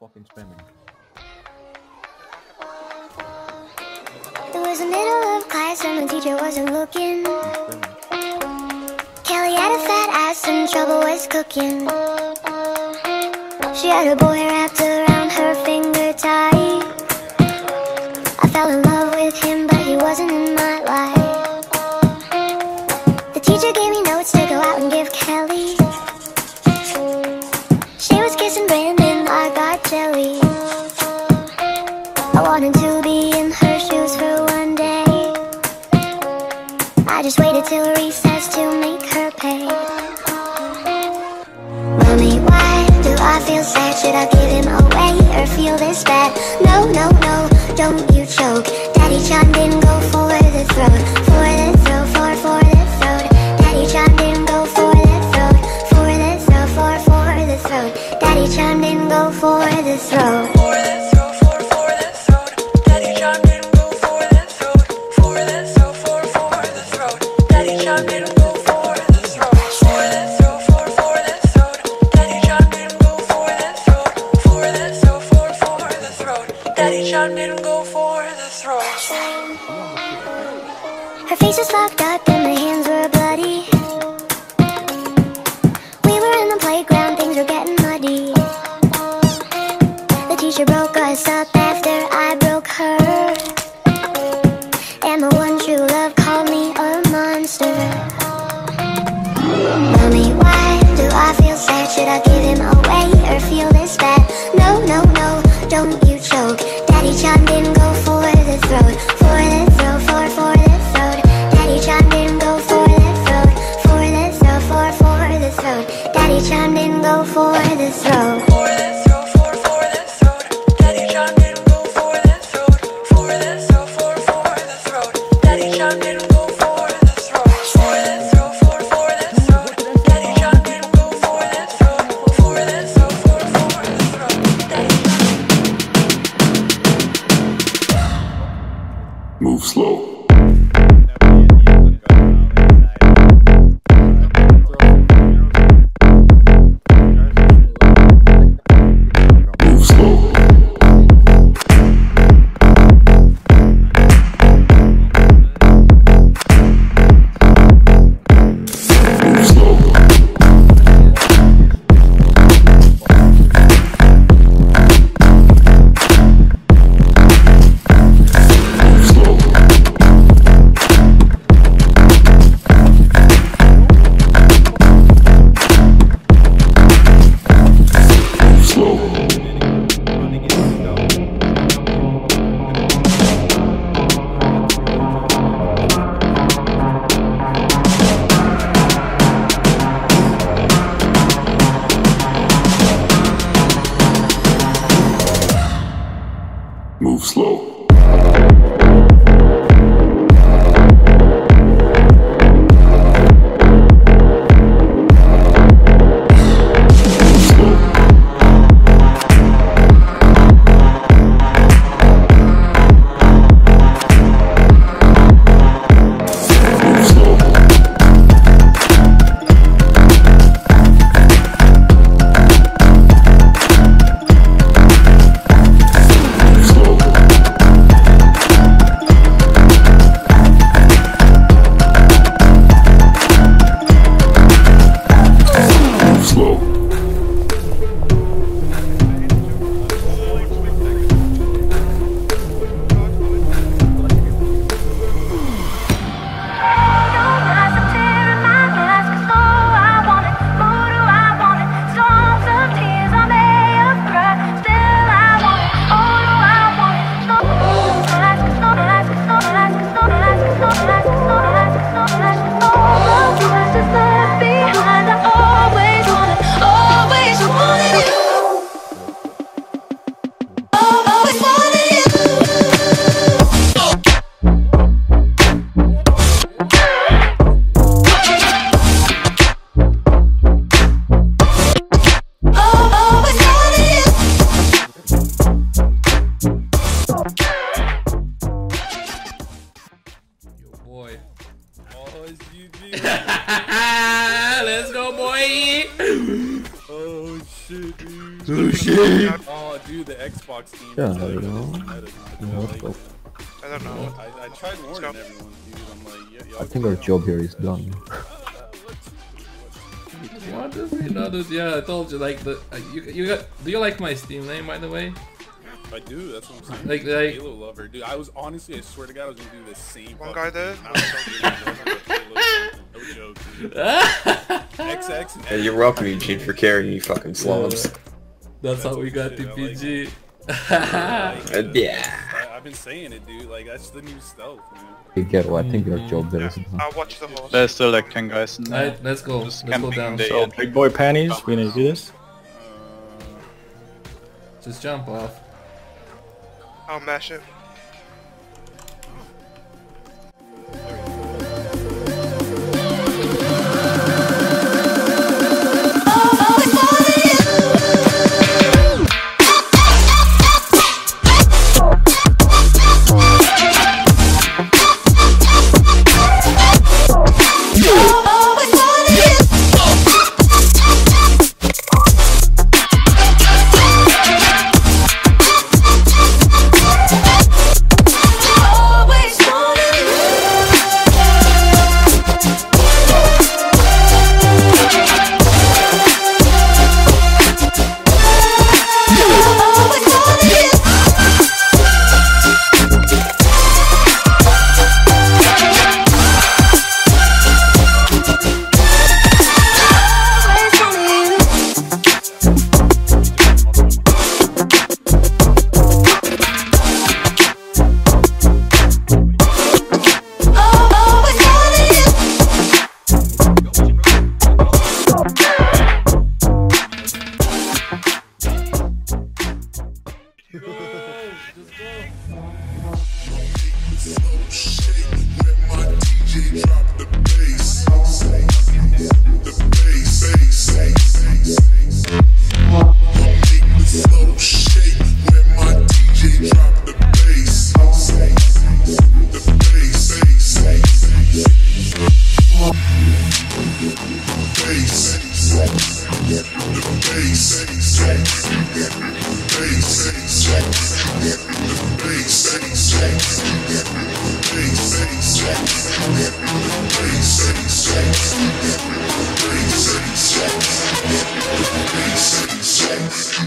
fucking spamming. It was the middle of class and the teacher wasn't looking. Kelly had a fat ass and trouble was cooking. She had a boy wrapped around her finger tight. I fell in love with him, but he wasn't in my life. The teacher gave me No, no, no, don't you choke. Daddy John didn't go for the throat, for the throat, for for the throat. Daddy John didn't go for the throat, for the throat, for for the throat. Daddy John didn't go for the throat. Was fucked up and my hands were bloody. We were in the playground, things were getting muddy. The teacher broke us up after I broke her. And my one true love called me a monster. Mommy, why do I feel sad? Should I give him away for this road shit. Oh. Dude, the Xbox team. Yeah, like, you know. it's meta, dude. Yeah, Like, but I don't know. I, I tried warning go. everyone, dude. I'm like, yeah, I think our job here is done. What does he not do? Yeah, I told you. Like the uh, you you got. Do you like my Steam name by the way? I do. That's what I'm saying. Like- like- Halo lover, dude. I was honestly, I swear to God, I was gonna do the same. One fucking guy there? thing. I was so good at Halo something. No joke. XX. And Hey, you're welcome, Eugene, for carrying you fucking slums. That's how we got what the shit, like PG. Like, Uh, yeah. I, I've been saying it, dude. Like that's the new stealth, man. Hey, Gero, I think your job there is done. I'll watch the horse. There's still like 10 guys in there. Alright, let's go. Let's go down. the- So, big boy panties, we gonna do this? Just jump off. I'll mash it. Shake when my DJ drop the bass. The bass, bass, bass. I make the floor shake when my DJ drop the bass. The bass, bass, bass. The bass, bass, bass. The bass, bass, bass. The bass, bass, Thanks.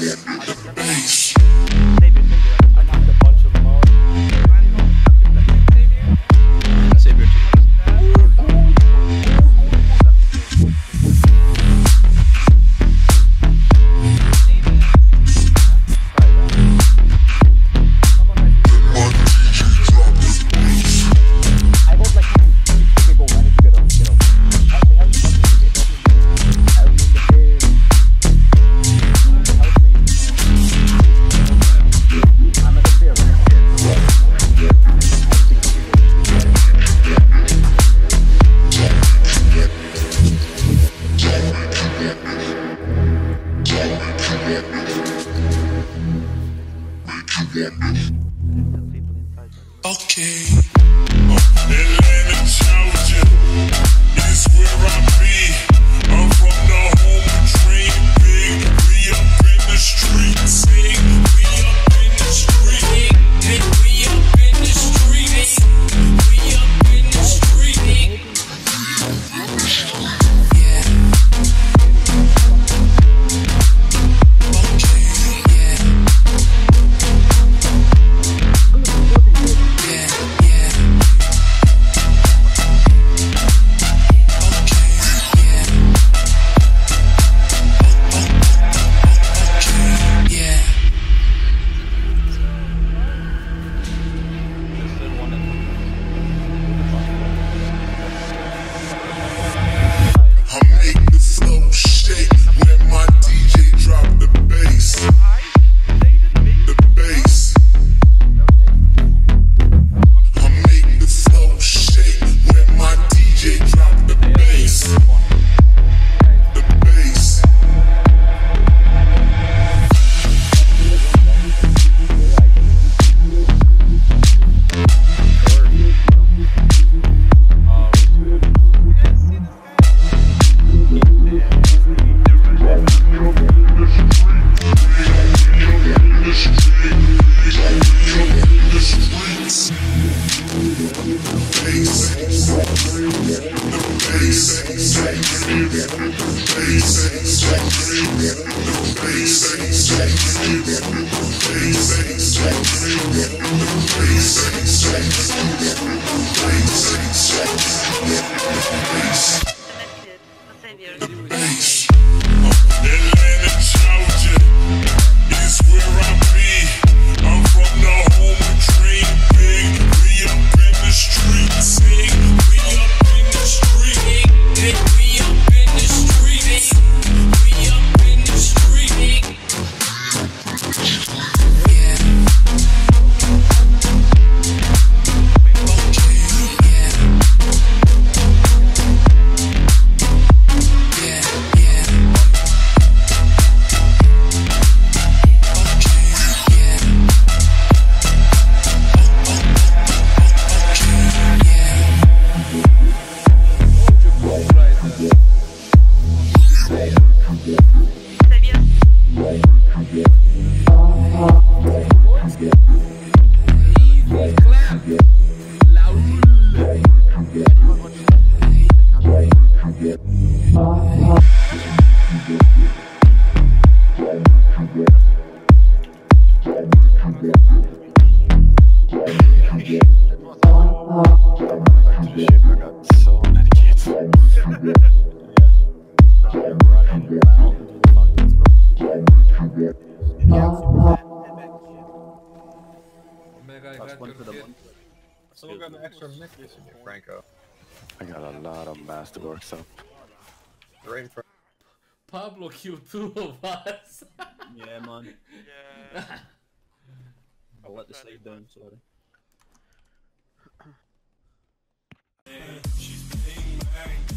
Savior Thanks. for the. Someone got an extra in here, Franco. I got a lot of masterworks up. Right for. Pablo killed two of us. yeah, man. Yeah. I let the slave down, sorry. She's paying back.